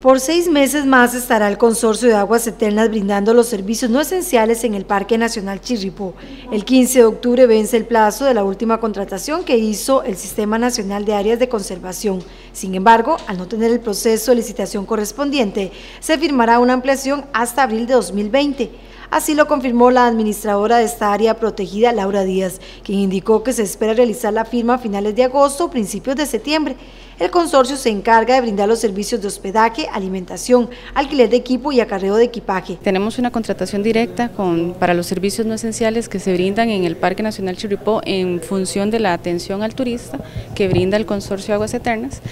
Por seis meses más estará el Consorcio de Aguas Eternas brindando los servicios no esenciales en el Parque Nacional Chirripó. El 15 de octubre vence el plazo de la última contratación que hizo el Sistema Nacional de Áreas de Conservación. Sin embargo, al no tener el proceso de licitación correspondiente, se firmará una ampliación hasta abril de 2020. Así lo confirmó la administradora de esta área protegida, Laura Díaz, quien indicó que se espera realizar la firma a finales de agosto o principios de septiembre. El consorcio se encarga de brindar los servicios de hospedaje, alimentación, alquiler de equipo y acarreo de equipaje. Tenemos una contratación directa con, para los servicios no esenciales que se brindan en el Parque Nacional Chirripó en función de la atención al turista que brinda el consorcio Aguas Eternas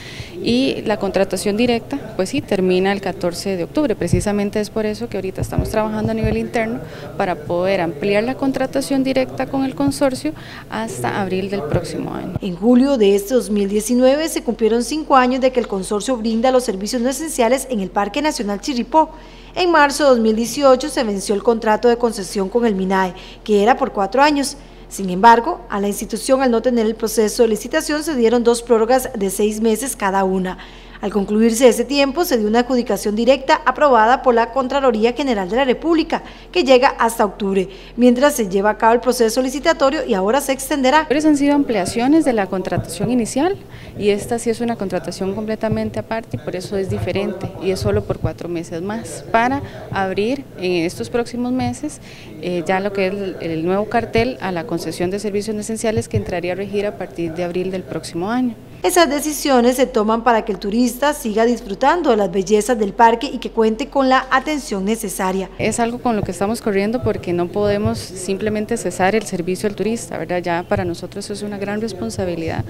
y la contratación directa, pues sí, termina el 14 de octubre. Precisamente es por eso que ahorita estamos trabajando a nivel interno para poder ampliar la contratación directa con el consorcio hasta abril del próximo año. En julio de este 2019 se cumplieron cinco años de que el consorcio brinda los servicios no esenciales en el Parque Nacional Chirripó. En marzo de 2018 se venció el contrato de concesión con el MINAE, que era por cuatro años. Sin embargo, a la institución al no tener el proceso de licitación se dieron dos prórrogas de seis meses cada una. Al concluirse ese tiempo, se dio una adjudicación directa aprobada por la Contraloría General de la República, que llega hasta octubre, mientras se lleva a cabo el proceso licitatorio y ahora se extenderá. Han sido ampliaciones de la contratación inicial y esta sí es una contratación completamente aparte y por eso es diferente y es solo por cuatro meses más para abrir en estos próximos meses eh, ya lo que es el nuevo cartel a la concesión de servicios esenciales que entraría a regir a partir de abril del próximo año. Esas decisiones se toman para que el turista siga disfrutando de las bellezas del parque y que cuente con la atención necesaria. Es algo con lo que estamos corriendo porque no podemos simplemente cesar el servicio al turista, ¿verdad? Ya para nosotros es una gran responsabilidad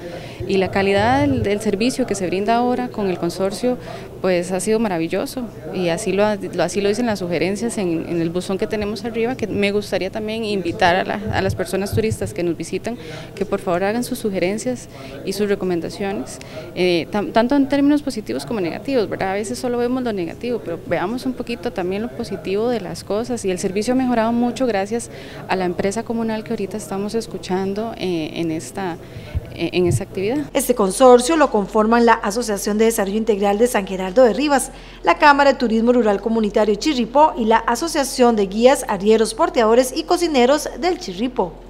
y la calidad del, servicio que se brinda ahora con el consorcio pues ha sido maravilloso y así lo, así lo dicen las sugerencias en, el buzón que tenemos arriba, que me gustaría también invitar a, a las personas turistas que nos visitan que por favor hagan sus sugerencias y sus recomendaciones eh, tanto en términos positivos como negativos, ¿verdad? A veces solo vemos lo negativo, pero veamos un poquito también lo positivo de las cosas y el servicio ha mejorado mucho gracias a la empresa comunal que ahorita estamos escuchando eh, en esta en esta actividad. Este consorcio lo conforman la Asociación de Desarrollo Integral de San Gerardo de Rivas, la Cámara de Turismo Rural Comunitario Chirripó y la Asociación de Guías, Arrieros, Porteadores y Cocineros del Chirripó.